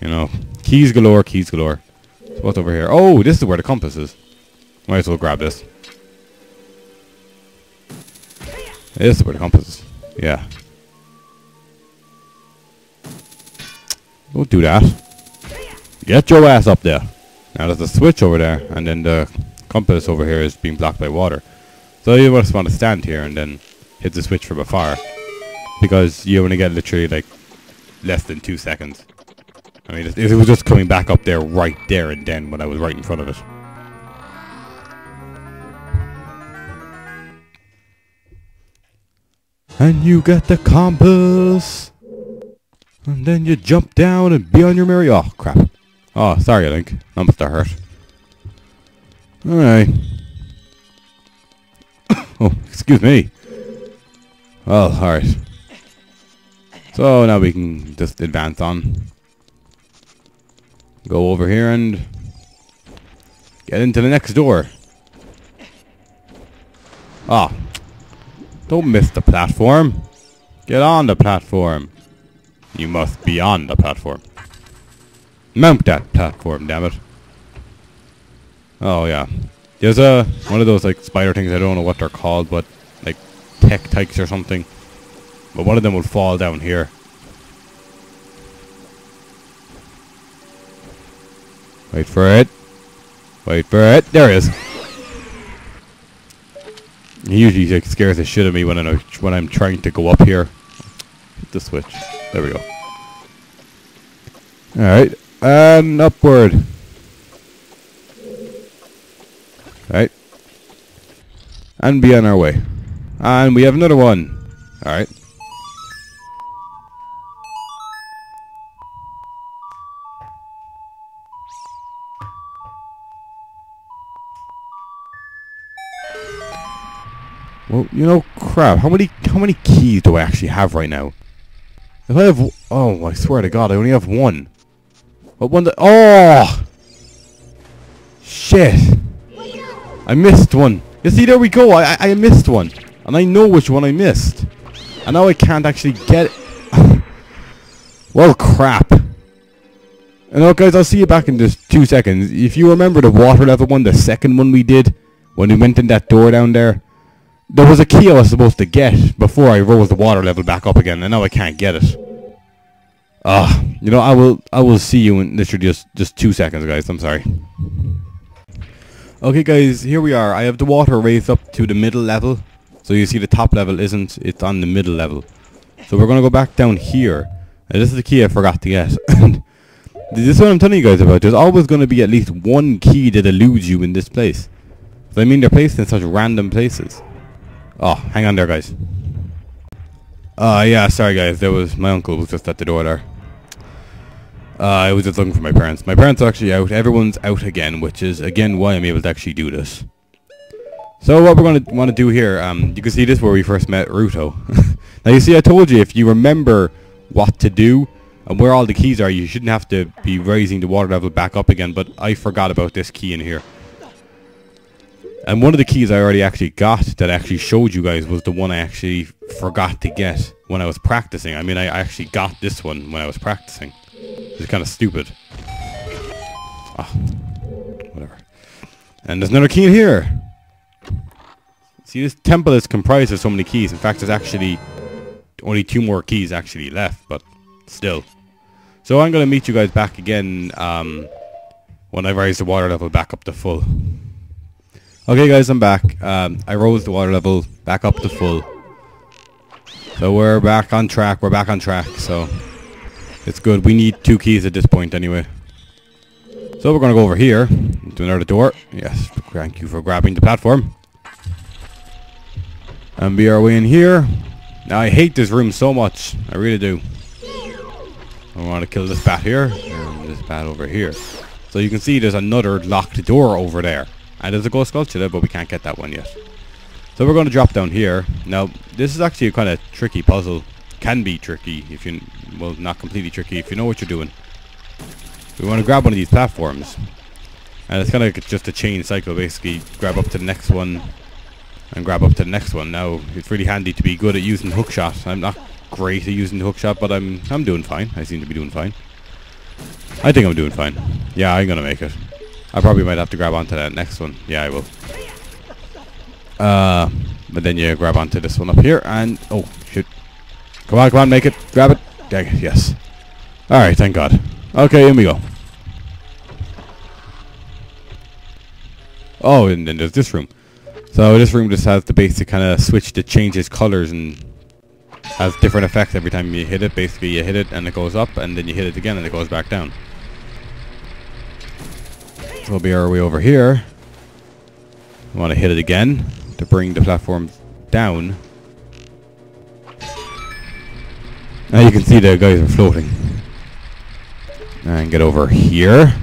You know, keys galore, keys galore. So what's over here? Oh, this is where the compass is. Might as well grab this. This is where the compass is. Yeah. Don't do that. Get your ass up there. Now there's a switch over there, and then the compass over here is being blocked by water. So you just want to stand here and then hit the switch from afar. Because you only get literally like less than two seconds. I mean, if it was just coming back up there right there and then when I was right in front of it. And you get the compass. And then you jump down and be on your merry... Oh, crap. Oh, sorry, Link. That must have hurt. Alright. oh, excuse me. Well, alright. So now we can just advance on. Go over here and get into the next door. Ah. Don't miss the platform. Get on the platform. You must be on the platform. Mount that platform, damn it. Oh yeah. There's a one of those like spider things, I don't know what they're called, but like Tektites or something. But one of them will fall down here. Wait for it. Wait for it. There it is. He usually like, scares the shit out of me when I'm when I'm trying to go up here. Hit the switch. There we go. All right, and upward. All right, and be on our way. And we have another one. All Well, you know, crap. How many how many keys do I actually have right now? If I have, oh, I swear to God, I only have one. What one? Oh, shit! I missed one. You see, there we go. I, I missed one, and I know which one I missed, and now I can't actually get. it. well, crap. You know, guys, I'll see you back in just two seconds. If you remember the water level one, the second one we did, when we went in that door down there, there was a key I was supposed to get before I rose the water level back up again, and now I can't get it. Ah, you know, I will I will see you in literally just, just two seconds, guys. I'm sorry. Okay, guys, here we are. I have the water raised up to the middle level. So you see the top level isn't, it's on the middle level. So we're going to go back down here. And this is the key I forgot to get. this is what I'm telling you guys about. There's always going to be at least one key that eludes you in this place. So I mean, they're placed in such random places. Oh, hang on there, guys. Uh, yeah, sorry, guys. There was my uncle was just at the door there. Uh, I was just looking for my parents. My parents are actually out. Everyone's out again, which is again why I'm able to actually do this. So what we're going to want to do here, um, you can see this where we first met Ruto. now you see, I told you if you remember what to do and where all the keys are, you shouldn't have to be raising the water level back up again. But I forgot about this key in here. And one of the keys I already actually got that I actually showed you guys was the one I actually forgot to get when I was practicing. I mean, I actually got this one when I was practicing. It's kind of stupid. Ah, whatever. And there's another key in here. See, this temple is comprised of so many keys. In fact, there's actually only two more keys actually left, but still. So I'm going to meet you guys back again um, when I raise the water level back up to full. Okay guys, I'm back. Um, I rose the water level back up to full. So we're back on track. We're back on track. So it's good. We need two keys at this point anyway. So we're going to go over here to another door. Yes, thank you for grabbing the platform. And be our way in here. Now I hate this room so much. I really do. I want to kill this bat here and this bat over here. So you can see there's another locked door over there. And there's a ghost sculpture but we can't get that one yet. So we're going to drop down here. Now, this is actually a kind of tricky puzzle. Can be tricky if you... Well, not completely tricky if you know what you're doing. We want to grab one of these platforms. And it's kind of just a chain cycle, basically. Grab up to the next one. And grab up to the next one. Now, it's really handy to be good at using hookshot. I'm not great at using hookshot, but I'm I'm doing fine. I seem to be doing fine. I think I'm doing fine. Yeah, I'm gonna make it. I probably might have to grab onto that next one. Yeah, I will. Uh, but then you grab onto this one up here and... Oh, shoot. Come on, come on, make it. Grab it. Yes. Alright, thank God. Okay, in we go. Oh, and then there's this room. So this room just has the basic kind of switch that changes colors and has different effects every time you hit it. Basically, you hit it and it goes up, and then you hit it again and it goes back down. We'll be our way over here. We want to hit it again to bring the platform down. Now you can see the guys are floating. And get over here.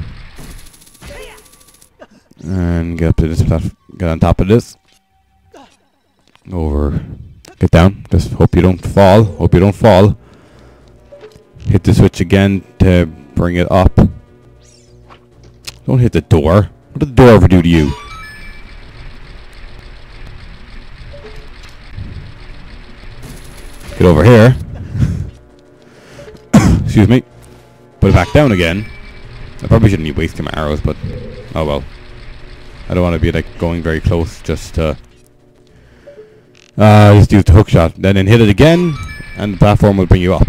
And get up to this platform. Get on top of this. Over. Get down. Just hope you don't fall. Hope you don't fall. Hit the switch again to bring it up. Don't hit the door. What did the door ever do to you? Get over here. Excuse me. Put it back down again. I probably shouldn't be wasting my arrows, but oh well. I don't want to be like going very close just to uh, just use the hook shot. Then, hit it again and the platform will bring you up.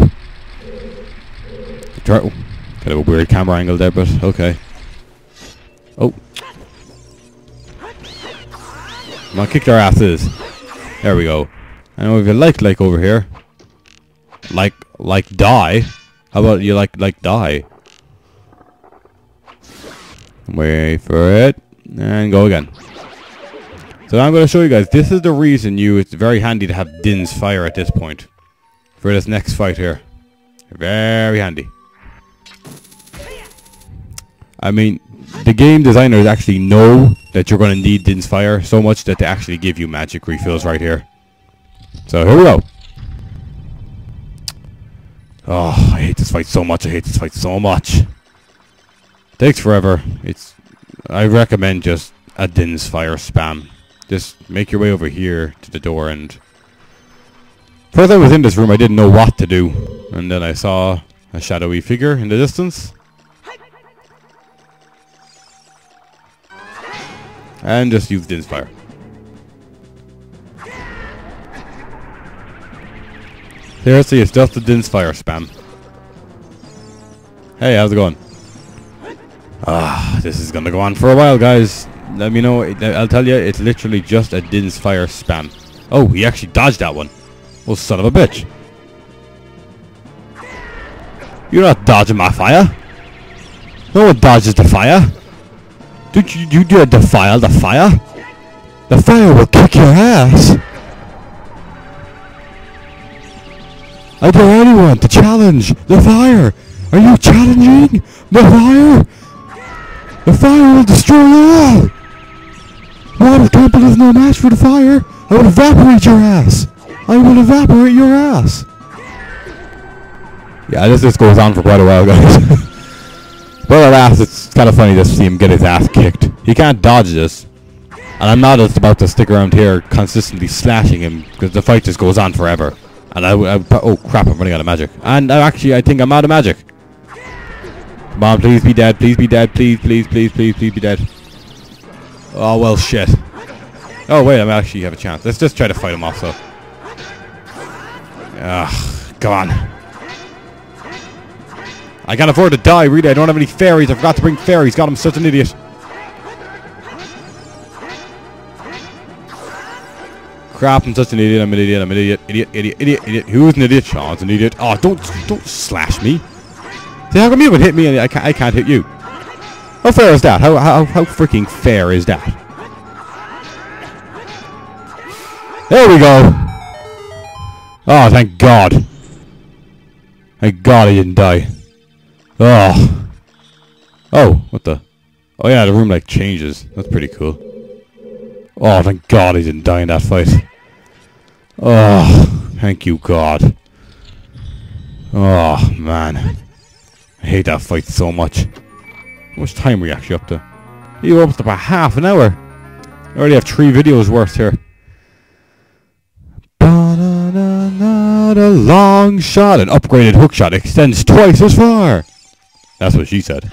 Oh, kind of a weird camera angle there, but okay. Oh. Come on, kick our asses. There we go. And if you like like over here. Like like die. How about you like like die? Wait for it. And go again. So I'm going to show you guys. This is the reason you. It's very handy to have Din's fire at this point. For this next fight here. Very handy. I mean, the game designers actually know that you're going to need Din's fire so much that they actually give you magic refills right here. So here we go. Oh, I hate this fight so much. I hate this fight so much. Takes forever. It's I recommend just a Din's Fire spam. Just make your way over here to the door and... First I was in this room, I didn't know what to do. And then I saw a shadowy figure in the distance. And just use Din's Fire. Seriously, it's just a Din's Fire spam. Hey, how's it going? Ah, this is gonna go on for a while, guys. Let me know. I'll tell you, it's literally just a Din's Fire spam. Oh, he actually dodged that one. Well, son of a bitch. You're not dodging my fire. No one dodges the fire. You, you dare defile the fire? The fire will kick your ass. I dare anyone to challenge the fire. Are you challenging the fire? The fire will destroy you all! Water temple is no match for the fire! I will evaporate your ass! I will evaporate your ass! Yeah, this just goes on for quite a while, guys. but alas, it's kind of funny to see him get his ass kicked. He can't dodge this. And I'm not just about to stick around here consistently slashing him, because the fight just goes on forever. And I, I, oh crap, I'm running out of magic. And uh, actually, I think I'm out of magic. Mom, please be dead. Please be dead. Please, please, please, please, please be dead. Oh, well, shit. Oh, wait, I actually have a chance. Let's just try to fight him off, so. Ugh, come on. I can't afford to die, really. I don't have any fairies. I forgot to bring fairies. God, I'm such an idiot. Crap, I'm such an idiot. I'm an idiot. I'm an idiot. Idiot, idiot, idiot, idiot. Who is an idiot? Shaun's an idiot. Oh, don't, don't slash me. See, how come you can hit me and I can't, I can't hit you? How fair is that? How, how, how freaking fair is that? There we go. Oh, thank God. Thank God I didn't die. Oh. Oh, what the? Oh yeah, the room like changes. That's pretty cool. Oh, thank God he didn't die in that fight. Oh, thank you God. Oh, man. I hate that fight so much. How much time are we actually up to? You up to about half an hour. I already have three videos worth here. The long shot. An upgraded hook shot extends twice as far. That's what she said.